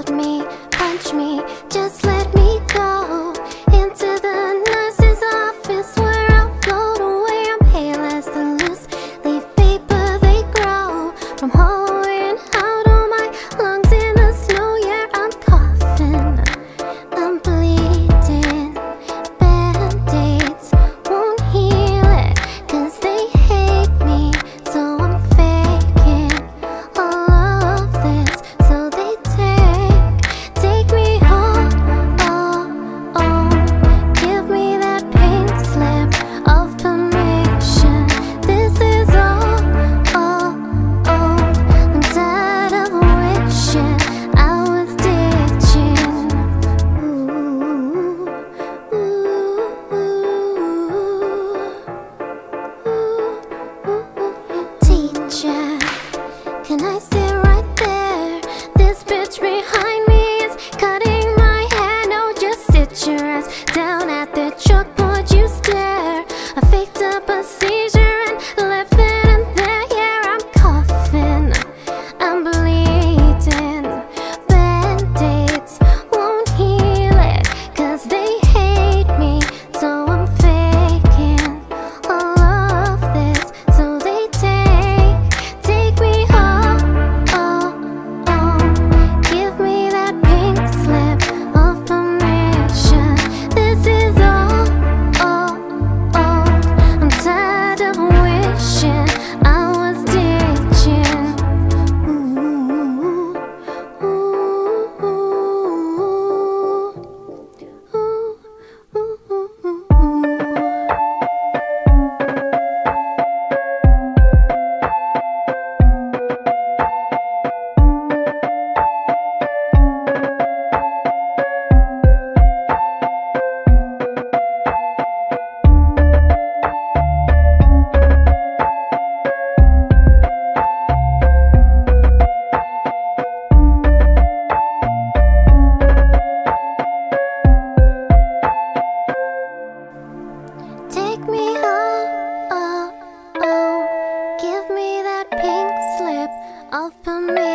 hold me, punch me, just let me Can I sit right there? This bitch behind me is cutting my hair. No, just sit your ass down at the chalkboard You stare. I faked up a scene. off on me